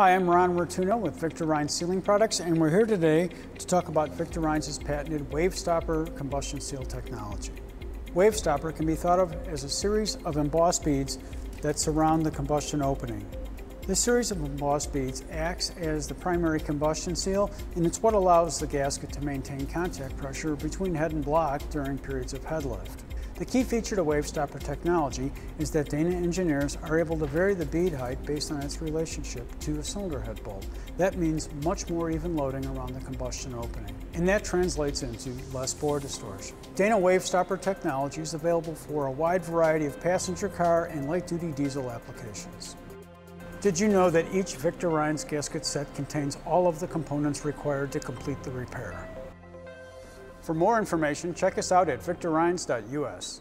Hi, I'm Ron Rotuno with Victor Reinz Sealing Products, and we're here today to talk about Victor Reinz's patented Wave Stopper combustion seal technology. Wave Stopper can be thought of as a series of embossed beads that surround the combustion opening. This series of embossed beads acts as the primary combustion seal, and it's what allows the gasket to maintain contact pressure between head and block during periods of head lift. The key feature to wave stopper technology is that Dana engineers are able to vary the bead height based on its relationship to a cylinder head bolt. That means much more even loading around the combustion opening. And that translates into less bore distortion. Dana wave stopper technology is available for a wide variety of passenger car and light duty diesel applications. Did you know that each Victor Reinz gasket set contains all of the components required to complete the repair? For more information, check us out at victorreinz.us.